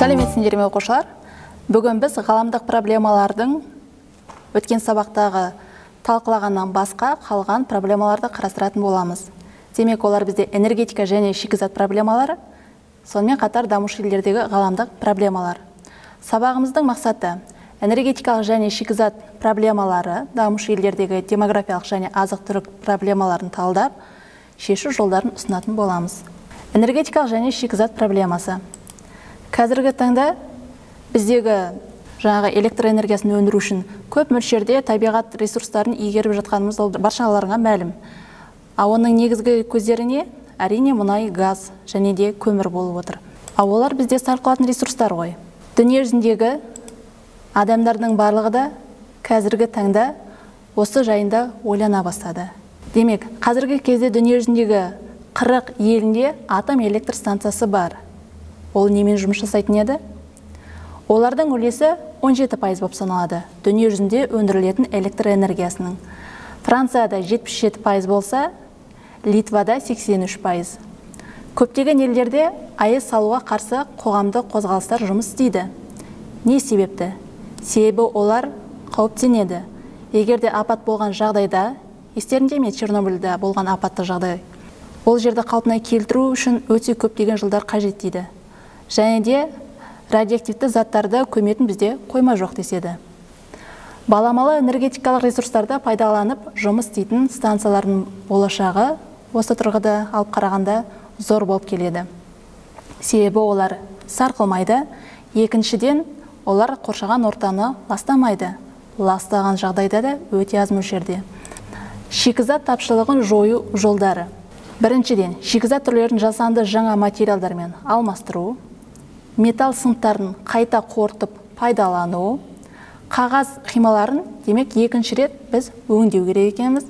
сәлеметсіңдер ме оқушылар. Бүгін біз ғаламдық проблемалардың өткен сабақтағы талқылағаннан басқа қалған проблемаларды қарастыратын боламыз. Демек олар бізде энергетика және шикізат проблемалары сонымен қатар дамушы елдердегі ғаламдық проблемалар. Сабағымыздың мақсаты энергетикалық және шикізат проблемалары дамушы елдердегі демографиялық және азық түлік проблемаларын талдап шешу жолдарын ұсынатын боламыз. Энергетикалық және шикізат проблемасы қазіргі таңда біздегі жаңағы электр энергиясын өндіру үшін көп мөлшерде табиғат ресурстарын игеріп жатқанымыз ол баршаларыңа мәлім. Ал оның негізгі көздері не әрине мұнай газ және де көмір болып отыр. Ал олар бізде сарқылатын ресурстар ғой. Дүние жүзіндегі адамдардың барлығы да қазіргі таңда осы жайында ойлана бастады. Демек қазіргі кезде дүние жүзіндегі қырық елінде атом электр станциясы бар. Ол немен жұмыс жасайтын еді? Олардың үлесі 17 пайыз болып саналады. Дүние жүзінде өндірілетін электр энергиясының. Францияда 77 пайыз болса литвада 83 пайыз. Көптеген елдерде аэс салуға қарсы қоғамдық қозғалыстар жұмыс істейді. Не себепті? Себебі олар қауіптенеді. Егер де апат болған жағдайда естеріңде ме чернобыльда болған апатты жағдай? Ол жерді қалпына келтіру үшін өте көптеген жылдар қажет дейді. Және де радиоактивті заттарды көметін бізде қойма жоқ деседі. Баламалы энергетикалық ресурстарды пайдаланып жұмыс істейтін станциялардың болашағы осы тұрғыда алып қарағанда зор болып келеді. Себебі олар сарқылмайды. Екіншіден олар қоршаған ортаны ластамайды. Ластаған жағдайда да өте аз мөлшерде. Шикізат тапшылығын жою жолдары. Біріншіден шикізат түрлерін жасанды жаңа материалдармен алмастыру. Металл сынықтарын қайта қорытып пайдалану қағаз қималарын демек екінші рет біз өңдеу керек екенбіз.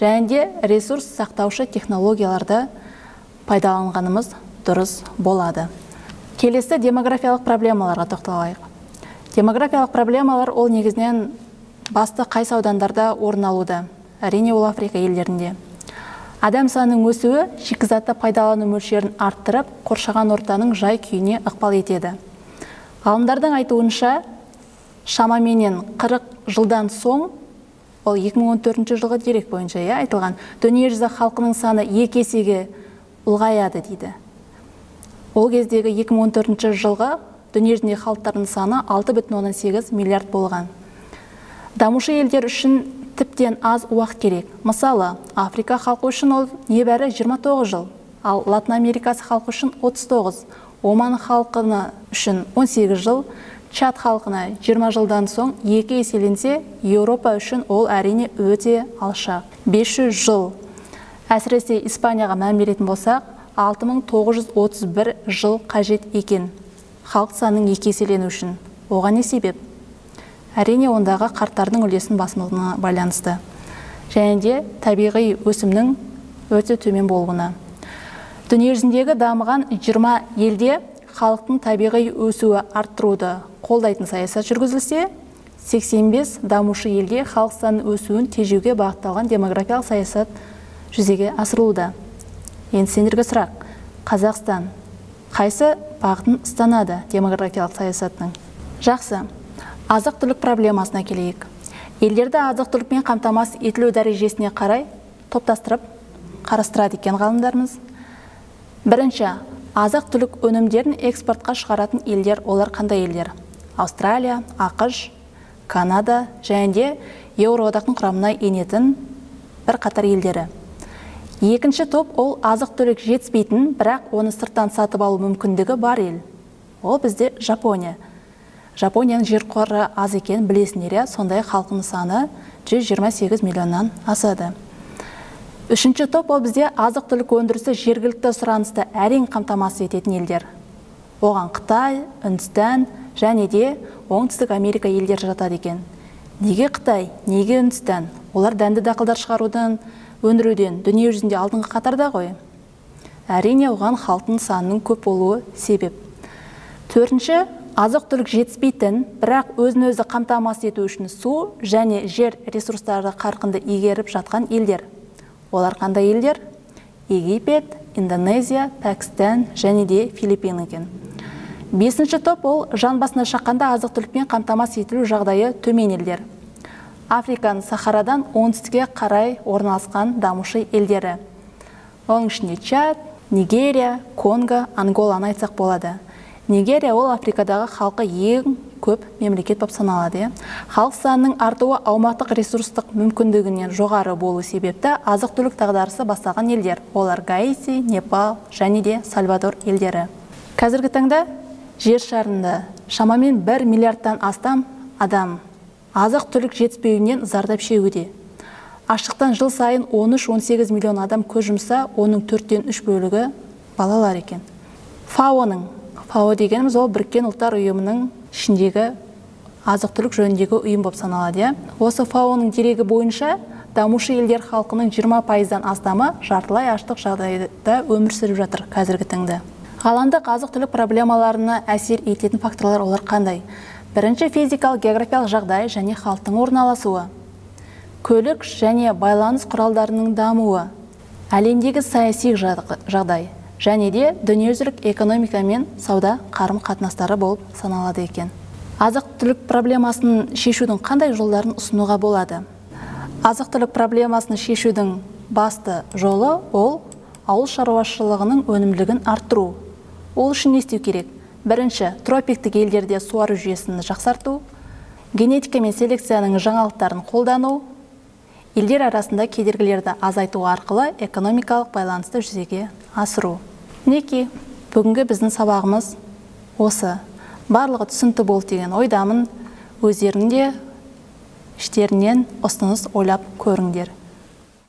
Және де ресурс сақтаушы технологияларды пайдаланғанымыз дұрыс болады. Келесі демографиялық проблемаларға тоқталайық. Демографиялық проблемалар ол негізінен басты қайсы аудандарда орын алуда? Әрине ол африка елдерінде. Адам санының өсуі шикізатты пайдалану мөлшерін арттырып қоршаған ортаның жай күйіне ықпал етеді. Ғалымдардың айтуынша шамаменен 40 жылдан соң ол 2014 жылғы дерек бойынша иә айтылған. Дүниежүзі халқының саны екі есеге ұлғаяды дейді. Ол кездегі 2014 жылғы дүниежүзіндегі халықтардың саны 6,8 миллиард болған. Дамушы елдер үшін тіптен аз уақыт керек. Мысалы африка халқы үшін ол небәрі 29 жыл ал латын америкасы халқы үшін 39 оман халқына үшін 18 жыл чад халқына 20 жылдан соң екі еселенсе еуропа үшін ол әрине өте алшақ. 500 жыл. Әсіресе испанияға мән болсақ 6931 жыл қажет екен халық санының екі еселену үшін. Оған не себеп? Әрине ондағы қарттардың үлесін басымдығына байланысты. Және де табиғи өсімнің өте төмен болуына. Дүниежүзіндегі дамыған 20 елде халықтың табиғи өсуі арттыруды қолдайтын саясат жүргізілсе 85 дамушы елде халық санының өсуін тежеуге бағытталған демографиялық саясат жүзеге асырылуда. Енді сендерге сұрақ қазақстан қайсы бағытын ұстанады демографиялық саясаттың жақсы. Азық түлік проблемасына келейік. Елдерді азық түлікпен қамтамасыз етілу дәрежесіне қарай топтастырып қарастырады екен ғалымдарымыз. Бірінші азық түлік өнімдерін экспортқа шығаратын елдер олар қандай елдер? Австралия ақш канада және де еуроодақтың құрамына енетін бір қатар елдері. Екінші топ ол азық түлік жетіспейтін бірақ оны сырттан сатып алу мүмкіндігі бар ел. Ол бізде жапония. Жапонияның жер қоры аз екенін білесіңдер иә. Сондай халқының саны 128 миллионнан асады. Үшінші топ ол бізде азық түлік өндірісі жергілікті сұранысты әрең қамтамасыз ететін елдер. Оған қытай үндістан және де оңтүстік америка елдері жатады екен. Неге қытай неге үндістан? Олар дәнді дақылдар шығарудан өндіруден дүние жүзінде алдыңғы қатарда ғой. Әрине оған халықтың санының көп болуы себеп. Төртінші азық түлік жетіспейтін бірақ өзін өзі қамтамасыз ету үшін су және жер ресурстарды қарқынды игеріп жатқан елдер. Олар қандай елдер? Египет индонезия пәкістан және де филиппин екен бесінші топ ол жан басына шаққанда азық түлікпен қамтамасыз етілу жағдайы төмен елдер. Африканың сахарадан оңтүстікке қарай орналасқан дамушы елдері. Оның ішінде чад нигерия конго анголаны айтсақ болады. Нигерия ол африкадағы халқы ең көп мемлекет болып саналады иә. Халық санының артуы аумақтық ресурстық мүмкіндігінен жоғары болу себепті азық түлік дағдарысы басталған елдер олар гаити непал және де сальвадор елдері. Қазіргі таңда жер шарында шамамен бір миллиардтан астам адам азық түлік жетіспеуінен зардап шегуде. Аштықтан жыл сайын 13-18 миллион адам көз жұмса оның төрттен үш бөлігі балалар екен. Фаоның фао дегеніміз ол біріккен ұлттар ұйымының ішіндегі азық түлік жөніндегі ұйым болып саналады иә. Осы фаоның дерегі бойынша дамушы елдер халқының 20 пайыздан астамы жартылай аштық жағдайда өмір сүріп жатыр қазіргі таңда. Ғаламдық азық түлік проблемаларына әсер ететін факторлар олар қандай? Бірінші физикалық географиялық жағдай және халықтың орналасуы. Көлік және байланыс құралдарының дамуы. Әлемдегі саяси жағдай. Және де дүниежүзілік экономика мен сауда қарым қатынастары болып саналады екен. Азық түлік проблемасын шешудің қандай жолдарын ұсынуға болады? Азық түлік проблемасын шешудің басты жолы ол ауыл шаруашылығының өнімділігін арттыру. Ол үшін не істеу керек? Бірінші тропиктік елдерде суару жүйесін жақсарту генетика мен селекцияның жаңалықтарын қолдану елдер арасында кедергілерді азайту арқылы экономикалық байланысты жүзеге асыру. Мінекей бүгінгі біздің сабағымыз осы. Барлығы түсінікті болды деген ойдамын. Өздерің де іштерінен ұсыныс ойлап көріңдер.